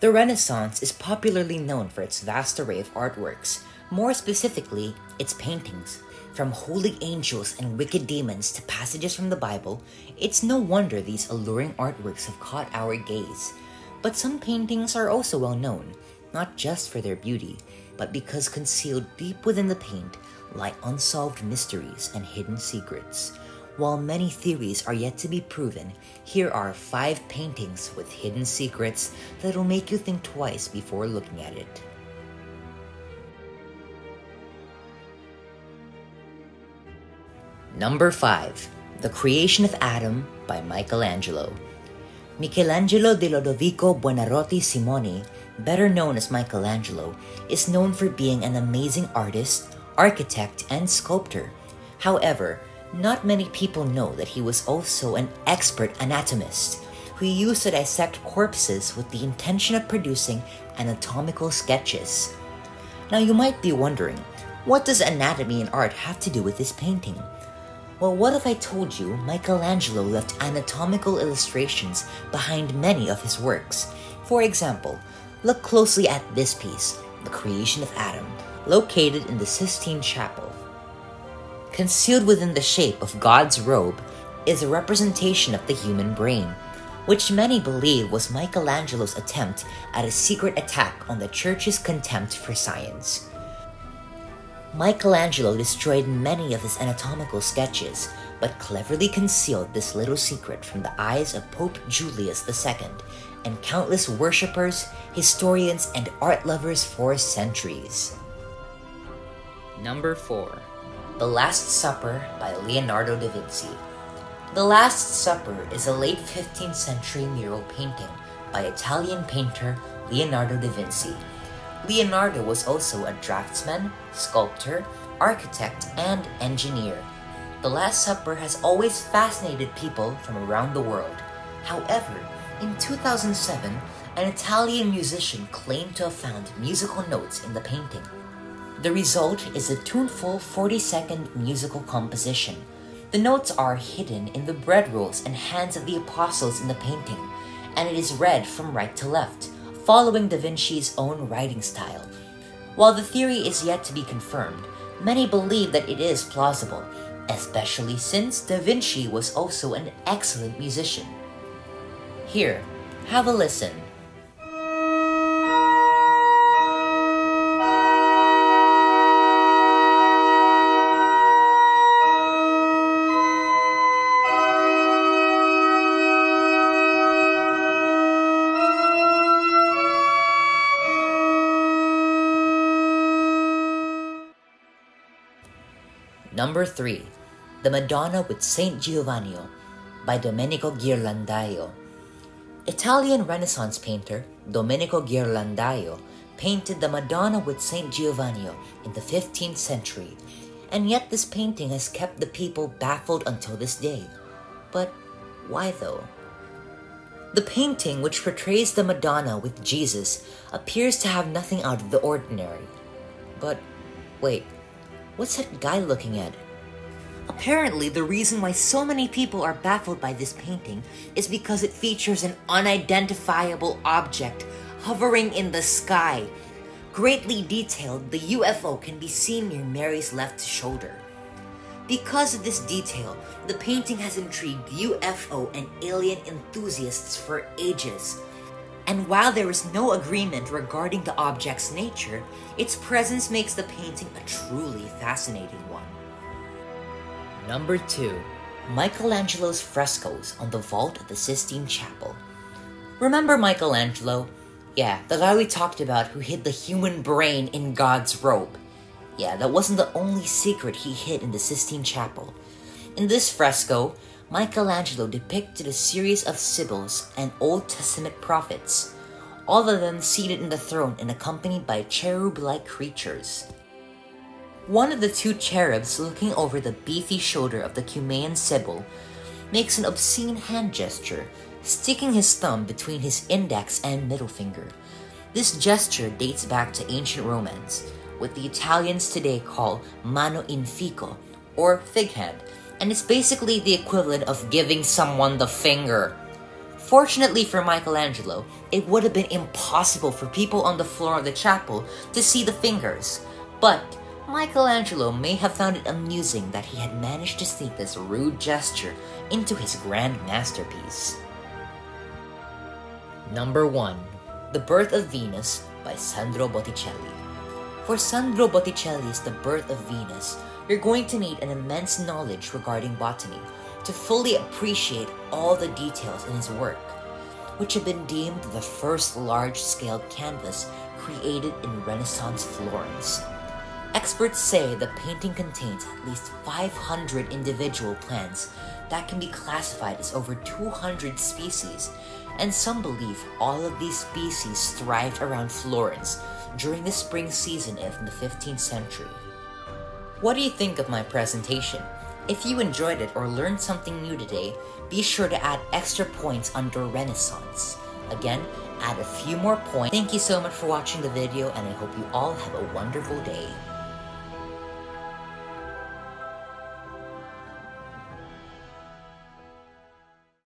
The Renaissance is popularly known for its vast array of artworks, more specifically, its paintings. From holy angels and wicked demons to passages from the Bible, it's no wonder these alluring artworks have caught our gaze. But some paintings are also well known, not just for their beauty, but because concealed deep within the paint lie unsolved mysteries and hidden secrets. While many theories are yet to be proven, here are five paintings with hidden secrets that'll make you think twice before looking at it. Number 5 The Creation of Adam by Michelangelo. Michelangelo di Lodovico Buonarroti Simoni, better known as Michelangelo, is known for being an amazing artist, architect, and sculptor. However, not many people know that he was also an expert anatomist who used to dissect corpses with the intention of producing anatomical sketches. Now, you might be wondering, what does anatomy and art have to do with this painting? Well, what if I told you Michelangelo left anatomical illustrations behind many of his works? For example, look closely at this piece, The Creation of Adam, located in the Sistine Chapel. Concealed within the shape of God's robe is a representation of the human brain, which many believe was Michelangelo's attempt at a secret attack on the church's contempt for science. Michelangelo destroyed many of his anatomical sketches, but cleverly concealed this little secret from the eyes of Pope Julius II and countless worshippers, historians, and art lovers for centuries. Number 4 The Last Supper by Leonardo da Vinci. The Last Supper is a late 15th century mural painting by Italian painter Leonardo da Vinci Leonardo was also a draftsman, sculptor, architect, and engineer. The Last Supper has always fascinated people from around the world. However, in 2007, an Italian musician claimed to have found musical notes in the painting. The result is a tuneful 40 second musical composition. The notes are hidden in the bread rolls and hands of the apostles in the painting, and it is read from right to left following Da Vinci's own writing style. While the theory is yet to be confirmed, many believe that it is plausible, especially since Da Vinci was also an excellent musician. Here, have a listen. Number 3 The Madonna with Saint Giovanni by Domenico Ghirlandaio. Italian Renaissance painter Domenico Ghirlandaio painted the Madonna with Saint Giovanni in the 15th century, and yet this painting has kept the people baffled until this day. But why though? The painting, which portrays the Madonna with Jesus, appears to have nothing out of the ordinary. But wait, What's that guy looking at? Apparently, the reason why so many people are baffled by this painting is because it features an unidentifiable object hovering in the sky. Greatly detailed, the UFO can be seen near Mary's left shoulder. Because of this detail, the painting has intrigued UFO and alien enthusiasts for ages. And while there is no agreement regarding the object's nature, its presence makes the painting a truly fascinating one. Number 2. Michelangelo's frescoes on the vault of the Sistine Chapel. Remember Michelangelo? Yeah, the guy we talked about who hid the human brain in God's robe. Yeah, that wasn't the only secret he hid in the Sistine Chapel. In this fresco, Michelangelo depicted a series of sibyls and Old Testament prophets, all of them seated in the throne and accompanied by cherub like creatures. One of the two cherubs looking over the beefy shoulder of the Cumaean sibyl makes an obscene hand gesture, sticking his thumb between his index and middle finger. This gesture dates back to ancient Romans, what the Italians today call mano in fico, or fig hand, and it's basically the equivalent of giving someone the finger. Fortunately for Michelangelo, it would have been impossible for people on the floor of the chapel to see the fingers. But Michelangelo may have found it amusing that he had managed to sneak this rude gesture into his grand masterpiece. Number 1. The Birth of Venus by Sandro Botticelli. For Sandro Botticelli's The Birth of Venus, you're going to need an immense knowledge regarding botany to fully appreciate all the details in his work, which have been deemed the first large-scale canvas created in Renaissance Florence. Experts say the painting contains at least 500 individual plants that can be classified as over 200 species, and some believe all of these species thrived around Florence during the spring season of the 15th century. What do you think of my presentation? If you enjoyed it or learned something new today, be sure to add extra points under Renaissance. Again, add a few more points. Thank you so much for watching the video and I hope you all have a wonderful day.